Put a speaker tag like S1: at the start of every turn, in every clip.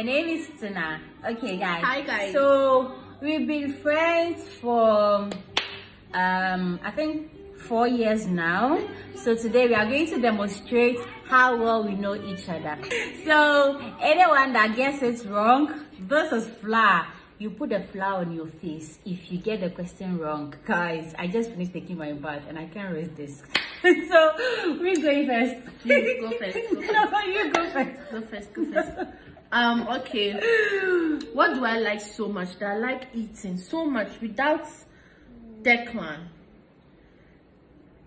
S1: Her name is Tina. Okay, guys.
S2: Hi, guys.
S1: So we've been friends for um I think four years now. So today we are going to demonstrate how well we know each other. So anyone that gets it wrong, this is flour. You put a flour on your face if you get the question wrong. Guys, I just finished taking my bath and I can't raise this. so we're going first.
S2: You go first. Go first.
S1: no, you go first.
S2: Go first. Go first. Um. Okay. What do I like so much? That I like eating so much without Declan.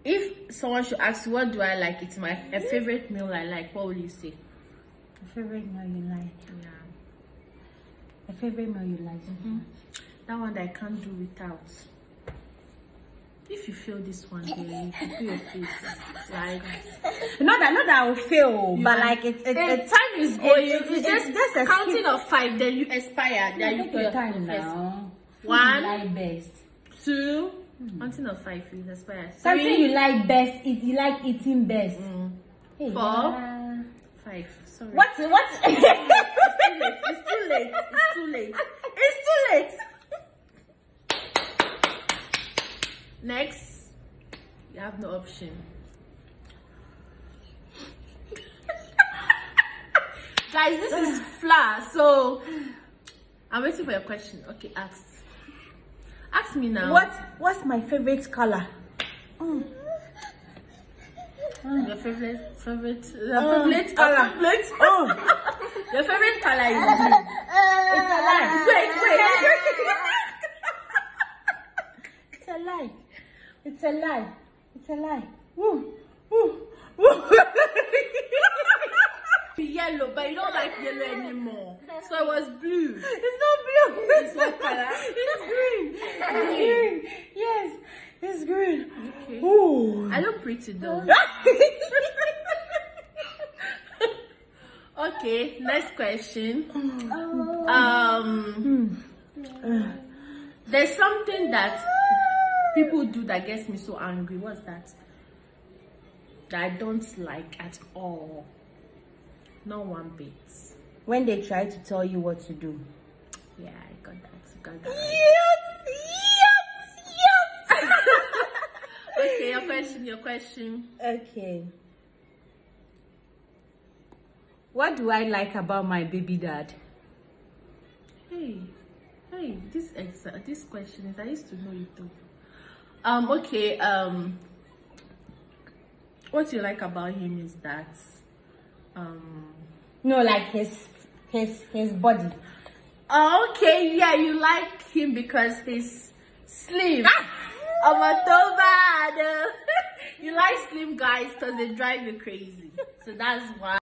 S2: If someone should ask, what do I like? It's my a favorite meal I like. What will you say?
S1: favorite meal you like?
S2: Yeah.
S1: A favorite meal you like?
S2: Mm-hmm. That one that I can't do without. If you feel this one here, you can your face like
S1: Not that, not that I will fail, but
S2: Yeah.
S1: like it's it's
S2: the
S1: it's
S2: time is going.
S1: it's-
S2: you
S1: it's
S2: just, counting
S1: skip.
S2: of five, then you expire. Then you
S1: Take
S2: put
S1: your time now.
S2: One.
S1: you like best.
S2: Two. Counting of five, you expire.
S1: Something
S2: Three.
S1: you like best. Eat, you like eating best.
S2: Mm,
S1: Hey,
S2: Four.
S1: yeah.
S2: five. Sorry.
S1: What? What?
S2: It's too late. It's too late. It's too late. It's too late. Next, you have no option. Guys, this is flour, so I'm waiting for your question. Okay, ask. Ask me now.
S1: what? What's my favorite color? Mm. Mm.
S2: your favorite favorite your
S1: Mm,
S2: favorite
S1: color.
S2: favorite
S1: Oh,
S2: your favorite color is blue.
S1: it's a lie.
S2: Wait, wait.
S1: It's a lie. It's a lie. It's a lie. Woo, woo, woo.
S2: yellow, but you don't like yellow anymore. So it was blue.
S1: It's not blue.
S2: It's what color?
S1: It's green. It's green. Yes, it's green.
S2: Okay.
S1: Ooh.
S2: I look pretty though. okay, next question. Um, there's something that people do that gets me so angry. What's that? That I don't like at all. Not one bit.
S1: when they try to tell you what to do.
S2: Yeah, I got that. Got that.
S1: Yes, yes, yes.
S2: Okay, your question. Your question.
S1: okay. What do I like about my baby dad?
S2: Hey, hey, this exa- this question is I used to know it too. Um, okay, um, what you like about him is that, um,
S1: No, like his his his body.
S2: oh, okay, yeah, you like him because he's slim. I'm a so bad. you like slim guys because they drive you crazy. So that's why.